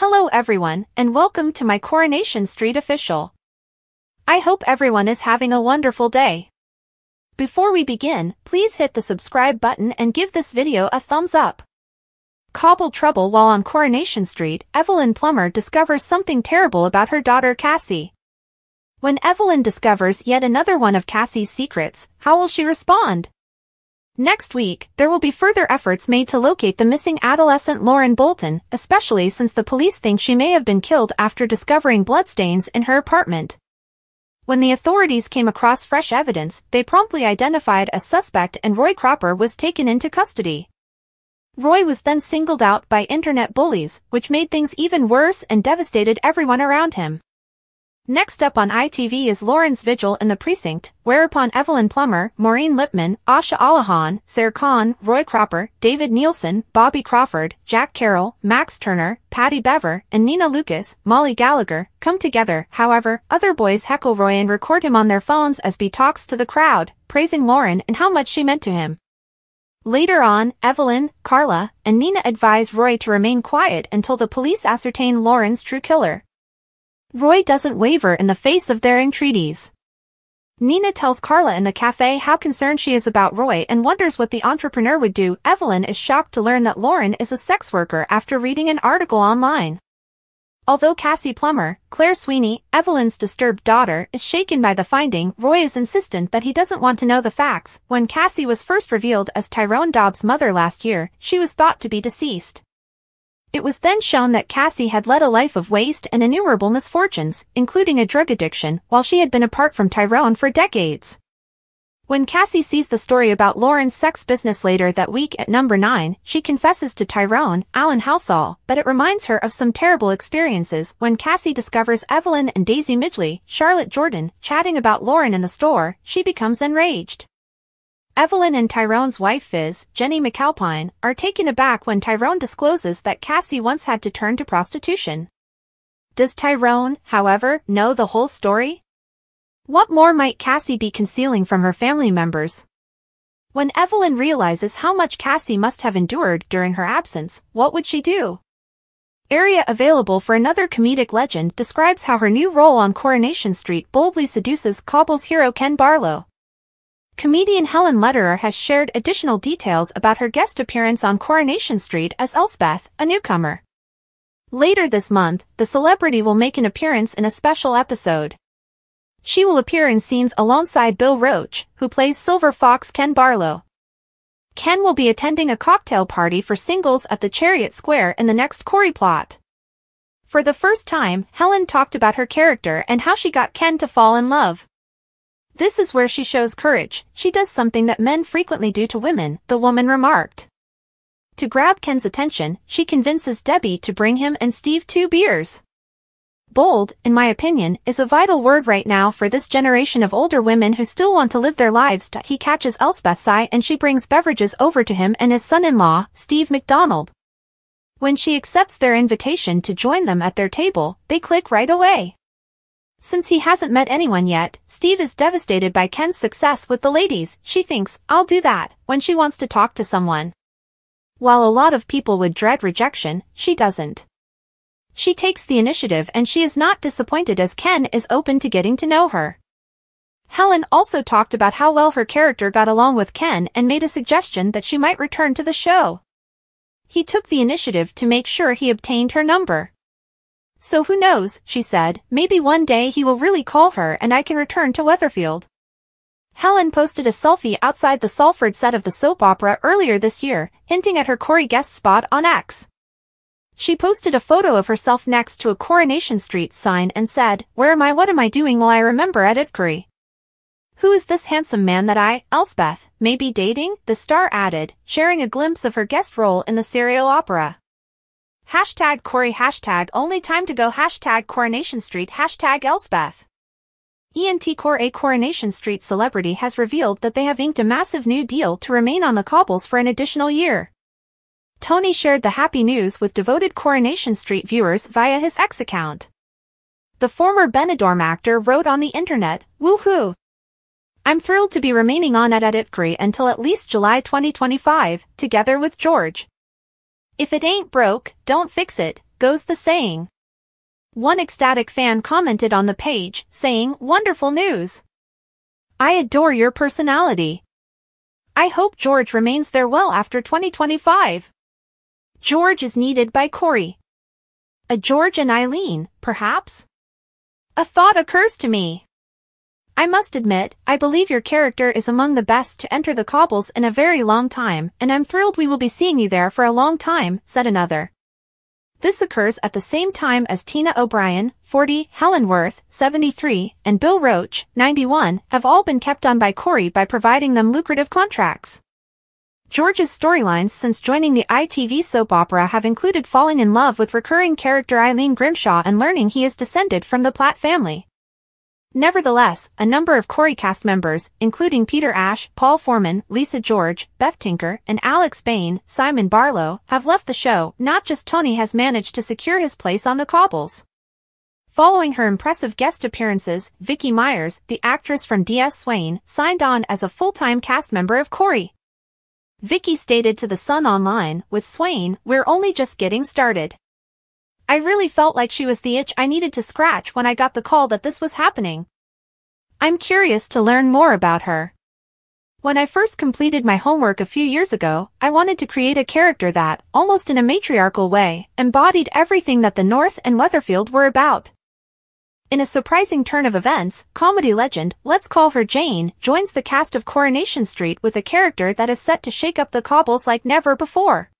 Hello everyone, and welcome to my Coronation Street official. I hope everyone is having a wonderful day. Before we begin, please hit the subscribe button and give this video a thumbs up. Cobbled trouble while on Coronation Street, Evelyn Plummer discovers something terrible about her daughter Cassie. When Evelyn discovers yet another one of Cassie's secrets, how will she respond? Next week, there will be further efforts made to locate the missing adolescent Lauren Bolton, especially since the police think she may have been killed after discovering bloodstains in her apartment. When the authorities came across fresh evidence, they promptly identified a suspect and Roy Cropper was taken into custody. Roy was then singled out by internet bullies, which made things even worse and devastated everyone around him. Next up on ITV is Lauren's vigil in the precinct, whereupon Evelyn Plummer, Maureen Lipman, Asha Alahan, Sarah Khan, Roy Cropper, David Neilson, Bobby Crawford, Jack Carroll, Max Turner, Paddy Bever, and Nina Lucas, Molly Gallagher, come together. However, other boys heckle Roy and record him on their phones as B talks to the crowd, praising Lauren and how much she meant to him. Later on, Evelyn, Carla, and Nina advise Roy to remain quiet until the police ascertain Lauren's true killer. Roy doesn't waver in the face of their entreaties. Nina tells Carla in the cafe how concerned she is about Roy and wonders what the entrepreneur would do. Evelyn is shocked to learn that Lauren is a sex worker after reading an article online. Although Cassie Plummer, Claire Sweeney, Evelyn's disturbed daughter, is shaken by the finding, Roy is insistent that he doesn't want to know the facts. When Cassie was first revealed as Tyrone Dobbs' mother last year, she was thought to be deceased. It was then shown that Cassie had led a life of waste and innumerable misfortunes, including a drug addiction, while she had been apart from Tyrone for decades. When Cassie sees the story about Lauren's sex business later that week at number 9, she confesses to Tyrone, Alan Halsall, but it reminds her of some terrible experiences when Cassie discovers Evelyn and Daisy Midgley, Charlotte Jordan, chatting about Lauren in the store, she becomes enraged. Evelyn and Tyrone's wife Fizz, Jennie McAlpine, are taken aback when Tyrone discloses that Cassie once had to turn to prostitution. Does Tyrone, however, know the whole story? What more might Cassie be concealing from her family members? When Evelyn realizes how much Cassie must have endured during her absence, what would she do? Area available for another comedic legend describes how her new role on Coronation Street boldly seduces Cobble's hero Ken Barlow. Comedian Helen Lederer has shared additional details about her guest appearance on Coronation Street as Elspeth, a newcomer. Later this month, the celebrity will make an appearance in a special episode. She will appear in scenes alongside Bill Roache, who plays Silver Fox Ken Barlow. Ken will be attending a cocktail party for singles at the Chariot Square in the next Corrie plot. For the first time, Helen talked about her character and how she got Ken to fall in love. This is where she shows courage. She does something that men frequently do to women, the woman remarked. To grab Ken's attention, she convinces Debbie to bring him and Steve two beers. Bold, in my opinion, is a vital word right now for this generation of older women who still want to live their lives. He catches Elspeth's eye and she brings beverages over to him and his son-in-law, Steve McDonald. When she accepts their invitation to join them at their table, they click right away. Since he hasn't met anyone yet, Steve is devastated by Ken's success with the ladies. She thinks, I'll do that, when she wants to talk to someone. While a lot of people would dread rejection, she doesn't. She takes the initiative and she is not disappointed as Ken is open to getting to know her. Helen also talked about how well her character got along with Ken and made a suggestion that she might return to the show. He took the initiative to make sure he obtained her number. So who knows, she said, maybe one day he will really call her and I can return to Weatherfield. Helen posted a selfie outside the Salford set of the soap opera earlier this year, hinting at her Corrie guest spot on X. She posted a photo of herself next to a Coronation Street sign and said, Where am I what am I doing while I remember at Ipcrey? Who is this handsome man that I, Elspeth, may be dating? The star added, sharing a glimpse of her guest role in the serial opera. Hashtag Corrie hashtag only time to go hashtag Coronation Street hashtag Elspeth. ENT Core A Coronation Street celebrity has revealed that they have inked a massive new deal to remain on the cobbles for an additional year. Tony shared the happy news with devoted Coronation Street viewers via his X account. The former Benidorm actor wrote on the internet, woohoo! I'm thrilled to be remaining on at Ipcrey until at least July 2025, together with George. If it ain't broke, don't fix it, goes the saying. One ecstatic fan commented on the page, saying, wonderful news. I adore your personality. I hope George remains there well after 2025. George is needed by Corrie. A George and Eileen, perhaps? A thought occurs to me. I must admit, I believe your character is among the best to enter the cobbles in a very long time, and I'm thrilled we will be seeing you there for a long time, said another. This occurs at the same time as Tina O'Brien, 40, Helen Worth, 73, and Bill Roache, 91, have all been kept on by Corrie by providing them lucrative contracts. George's storylines since joining the ITV soap opera have included falling in love with recurring character Eileen Grimshaw and learning he is descended from the Platt family. Nevertheless, a number of Corrie cast members, including Peter Ash, Paul Foreman, Lisa George, Beth Tinker, and Alex Bain, Simon Barlow, have left the show, not just Tony has managed to secure his place on the cobbles. Following her impressive guest appearances, Vicky Myers, the actress from DS Swain, signed on as a full-time cast member of Corrie. Vicky stated to The Sun Online, with Swain, we're only just getting started. I really felt like she was the itch I needed to scratch when I got the call that this was happening. I'm curious to learn more about her. When I first completed my homework a few years ago, I wanted to create a character that, almost in a matriarchal way, embodied everything that the North and Weatherfield were about. In a surprising turn of events, comedy legend, let's call her Jane, joins the cast of Coronation Street with a character that is set to shake up the cobbles like never before.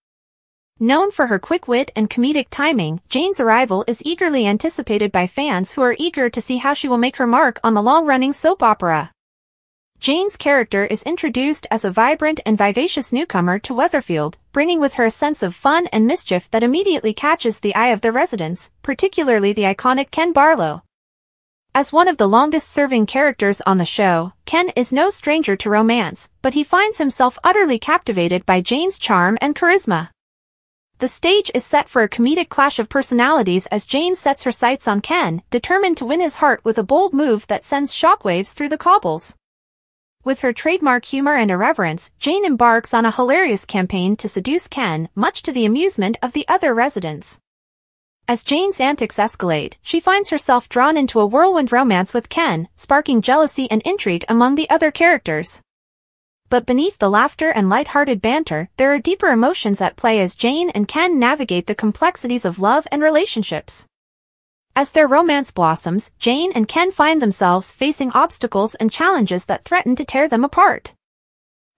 Known for her quick wit and comedic timing, Jane's arrival is eagerly anticipated by fans who are eager to see how she will make her mark on the long-running soap opera. Jane's character is introduced as a vibrant and vivacious newcomer to Weatherfield, bringing with her a sense of fun and mischief that immediately catches the eye of the residents, particularly the iconic Ken Barlow. As one of the longest-serving characters on the show, Ken is no stranger to romance, but he finds himself utterly captivated by Jane's charm and charisma. The stage is set for a comedic clash of personalities as Jane sets her sights on Ken, determined to win his heart with a bold move that sends shockwaves through the cobbles. With her trademark humor and irreverence, Jane embarks on a hilarious campaign to seduce Ken, much to the amusement of the other residents. As Jane's antics escalate, she finds herself drawn into a whirlwind romance with Ken, sparking jealousy and intrigue among the other characters. But beneath the laughter and light-hearted banter, there are deeper emotions at play as Jane and Ken navigate the complexities of love and relationships. As their romance blossoms, Jane and Ken find themselves facing obstacles and challenges that threaten to tear them apart.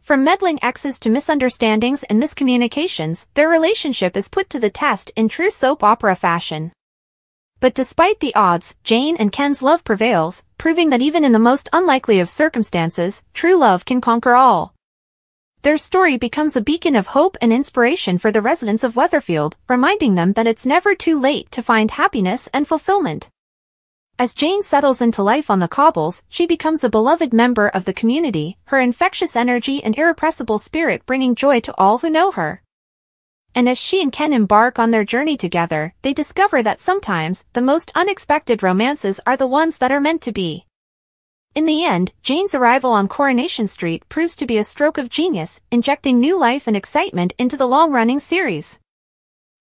From meddling exes to misunderstandings and miscommunications, their relationship is put to the test in true soap opera fashion. But despite the odds, Jane and Ken's love prevails, proving that even in the most unlikely of circumstances, true love can conquer all. Their story becomes a beacon of hope and inspiration for the residents of Weatherfield, reminding them that it's never too late to find happiness and fulfillment. As Jane settles into life on the cobbles, she becomes a beloved member of the community, her infectious energy and irrepressible spirit bringing joy to all who know her. And as she and Ken embark on their journey together, they discover that sometimes, the most unexpected romances are the ones that are meant to be. In the end, Jane's arrival on Coronation Street proves to be a stroke of genius, injecting new life and excitement into the long-running series.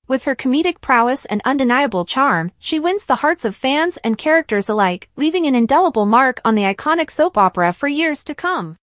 With her comedic prowess and undeniable charm, she wins the hearts of fans and characters alike, leaving an indelible mark on the iconic soap opera for years to come.